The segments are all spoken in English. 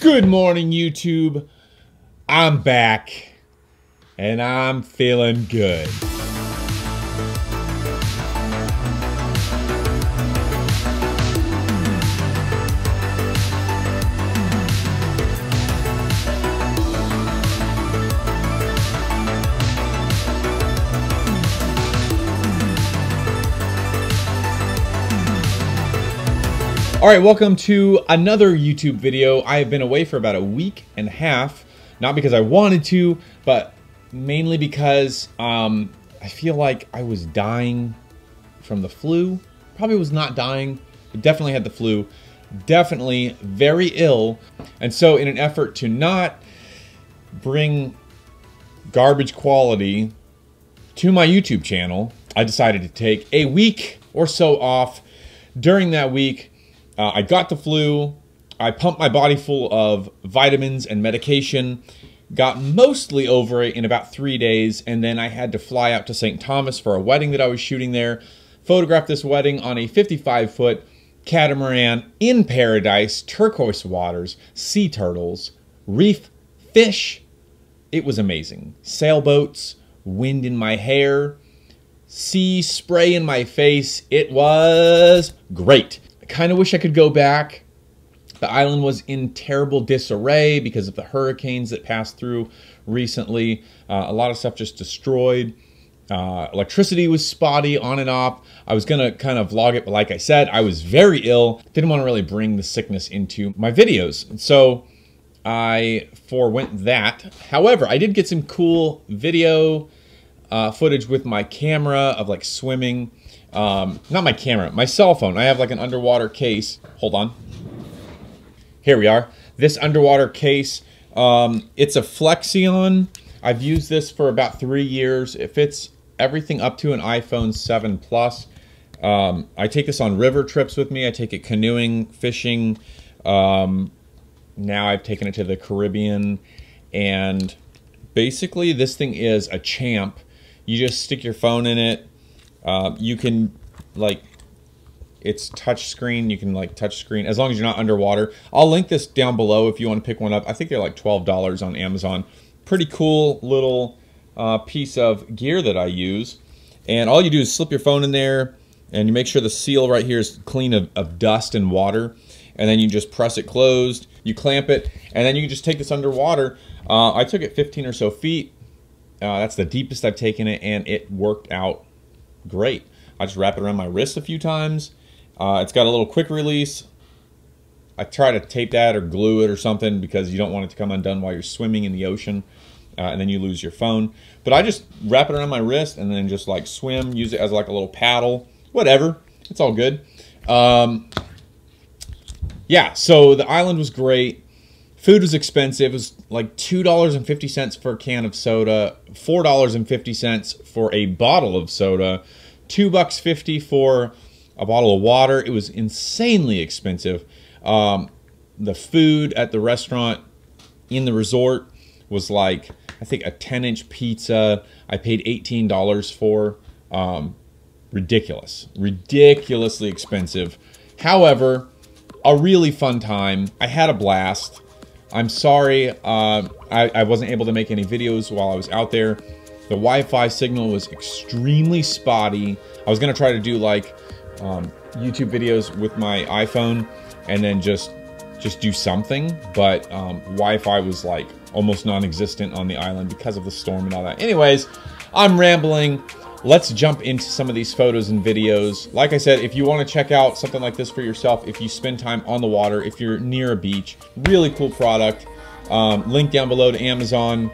Good morning, YouTube. I'm back and I'm feeling good. All right, welcome to another YouTube video. I have been away for about a week and a half, not because I wanted to, but mainly because um, I feel like I was dying from the flu. Probably was not dying, but definitely had the flu. Definitely very ill. And so in an effort to not bring garbage quality to my YouTube channel, I decided to take a week or so off. During that week, uh, I got the flu. I pumped my body full of vitamins and medication, got mostly over it in about three days, and then I had to fly out to St. Thomas for a wedding that I was shooting there. Photographed this wedding on a 55 foot catamaran in paradise, turquoise waters, sea turtles, reef fish. It was amazing. Sailboats, wind in my hair, sea spray in my face. It was great kind of wish I could go back. The island was in terrible disarray because of the hurricanes that passed through recently. Uh, a lot of stuff just destroyed. Uh, electricity was spotty on and off. I was going to kind of vlog it, but like I said, I was very ill. Didn't want to really bring the sickness into my videos. So I forwent that. However, I did get some cool video uh, footage with my camera of like swimming um, not my camera, my cell phone. I have like an underwater case. Hold on. Here we are. This underwater case, um, it's a Flexion. I've used this for about three years. It fits everything up to an iPhone 7 Plus. Um, I take this on river trips with me. I take it canoeing, fishing. Um, now I've taken it to the Caribbean. And basically, this thing is a champ. You just stick your phone in it, uh, you can like it's touch screen. You can like touch screen as long as you're not underwater. I'll link this down below if you want to pick one up. I think they're like twelve dollars on Amazon. Pretty cool little uh, piece of gear that I use. And all you do is slip your phone in there, and you make sure the seal right here is clean of, of dust and water. And then you just press it closed. You clamp it, and then you can just take this underwater. Uh, I took it 15 or so feet. Uh, that's the deepest I've taken it, and it worked out great. I just wrap it around my wrist a few times. Uh, it's got a little quick release. I try to tape that or glue it or something because you don't want it to come undone while you're swimming in the ocean uh, and then you lose your phone. But I just wrap it around my wrist and then just like swim, use it as like a little paddle, whatever. It's all good. Um, yeah, so the island was great. Food was expensive. It was like $2.50 for a can of soda, $4.50 for a bottle of soda, two bucks fifty for a bottle of water. It was insanely expensive. Um, the food at the restaurant in the resort was like I think a 10 inch pizza. I paid $18 for. Um, ridiculous, ridiculously expensive. However, a really fun time. I had a blast. I'm sorry uh, I, I wasn't able to make any videos while I was out there. The Wi-Fi signal was extremely spotty. I was gonna try to do like um, YouTube videos with my iPhone and then just just do something, but um, Wi-Fi was like almost non-existent on the island because of the storm and all that. Anyways, I'm rambling let's jump into some of these photos and videos. Like I said, if you want to check out something like this for yourself, if you spend time on the water, if you're near a beach, really cool product. Um, link down below to Amazon.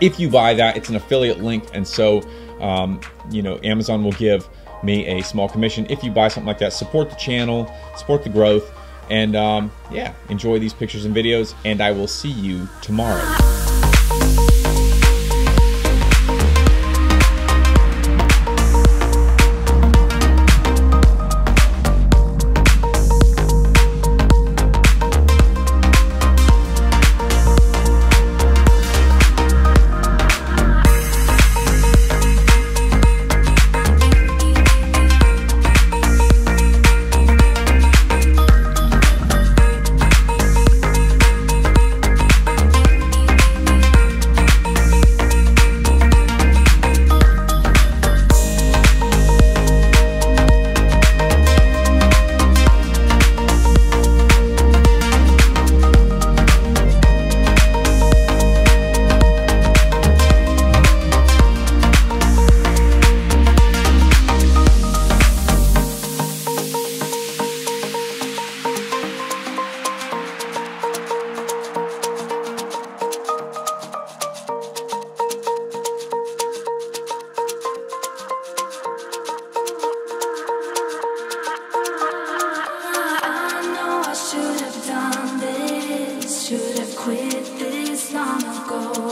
If you buy that, it's an affiliate link, and so um, you know Amazon will give me a small commission if you buy something like that. Support the channel, support the growth, and um, yeah, enjoy these pictures and videos. And I will see you tomorrow.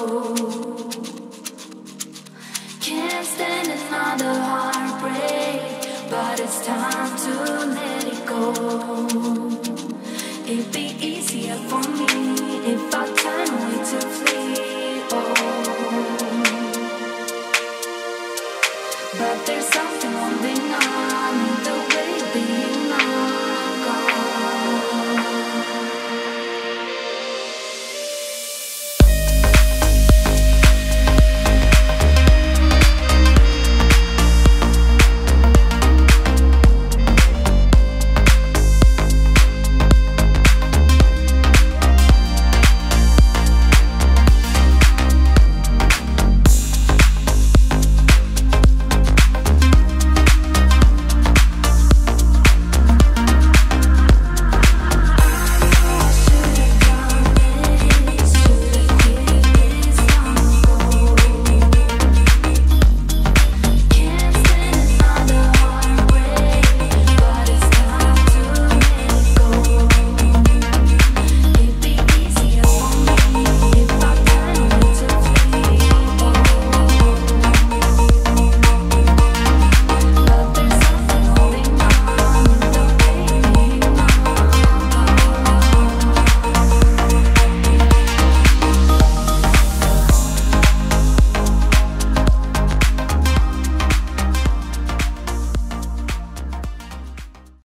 Oh.